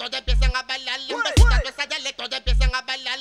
dialectos empiezan a bailar. Los dialectos empiezan a bailar.